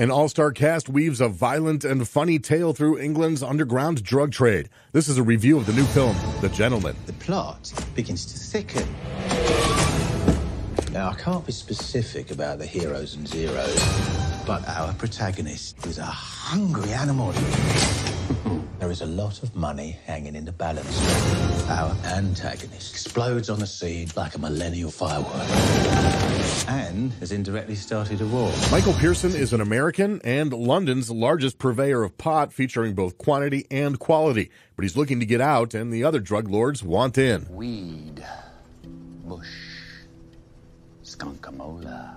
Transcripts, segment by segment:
An all star cast weaves a violent and funny tale through England's underground drug trade. This is a review of the new film, The Gentlemen. The plot begins to thicken. Now, I can't be specific about the heroes and zeros, but our protagonist is a hungry animal. There is a lot of money hanging in the balance. Our antagonist explodes on the scene like a millennial firework and has indirectly started a war. Michael Pearson is an American and London's largest purveyor of pot, featuring both quantity and quality. But he's looking to get out, and the other drug lords want in. Weed, bush, skunkamola,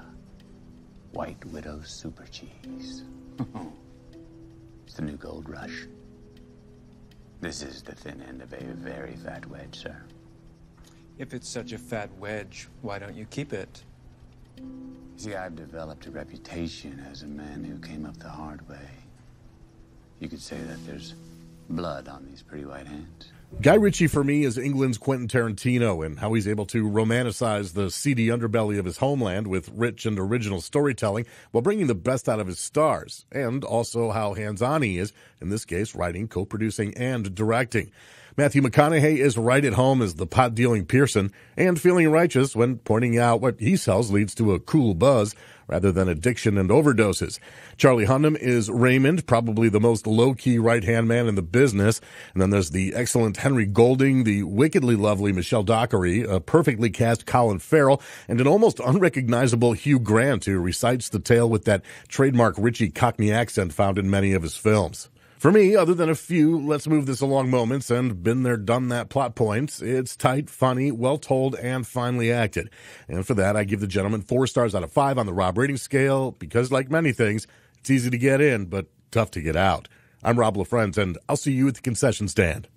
white widow super cheese. it's the new gold rush. This is the thin end of a very fat wedge, sir. If it's such a fat wedge, why don't you keep it? See, I've developed a reputation as a man who came up the hard way. You could say that there's blood on these pretty white hands. Guy Ritchie, for me, is England's Quentin Tarantino and how he's able to romanticize the seedy underbelly of his homeland with rich and original storytelling while bringing the best out of his stars, and also how hands on he is, in this case, writing, co producing, and directing. Matthew McConaughey is right at home as the pot dealing Pearson and feeling righteous when pointing out what he sells leads to a cool buzz rather than addiction and overdoses. Charlie Hunnam is Raymond, probably the most low key right hand man in the business. And then there's the excellent Henry Golding, the wickedly lovely Michelle Dockery, a perfectly cast Colin Farrell, and an almost unrecognizable Hugh Grant who recites the tale with that trademark Ritchie Cockney accent found in many of his films. For me, other than a few let's move this along moments and been there, done that plot points, it's tight, funny, well told, and finely acted. And for that, I give the gentlemen four stars out of five on the Rob rating scale because, like many things, it's easy to get in, but tough to get out. I'm Rob LaFrance, and I'll see you at the concession stand.